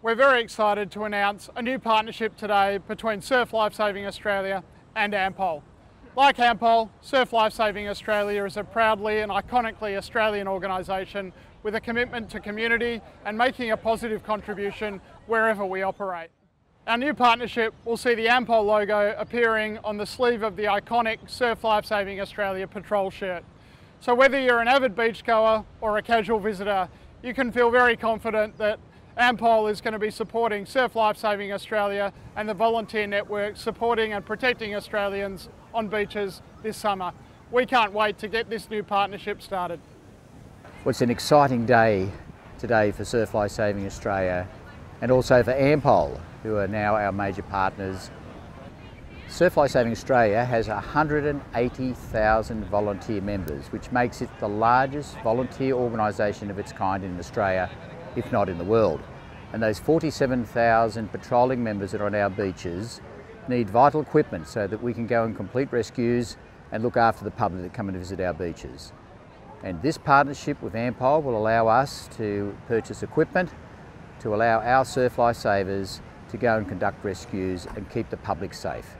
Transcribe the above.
We're very excited to announce a new partnership today between Surf Life Saving Australia and Ampol. Like Ampol, Surf Life Saving Australia is a proudly and iconically Australian organisation with a commitment to community and making a positive contribution wherever we operate. Our new partnership will see the Ampol logo appearing on the sleeve of the iconic Surf Life Saving Australia patrol shirt. So whether you're an avid beachgoer or a casual visitor, you can feel very confident that Ampol is going to be supporting Surf Life Saving Australia and the volunteer network supporting and protecting Australians on beaches this summer. We can't wait to get this new partnership started. Well, it's an exciting day today for Surf Life Saving Australia and also for Ampol, who are now our major partners. Surf Lifesaving Australia has 180,000 volunteer members, which makes it the largest volunteer organisation of its kind in Australia if not in the world. And those 47,000 patrolling members that are on our beaches need vital equipment so that we can go and complete rescues and look after the public that come and visit our beaches. And this partnership with Ampol will allow us to purchase equipment to allow our surf lifesavers to go and conduct rescues and keep the public safe.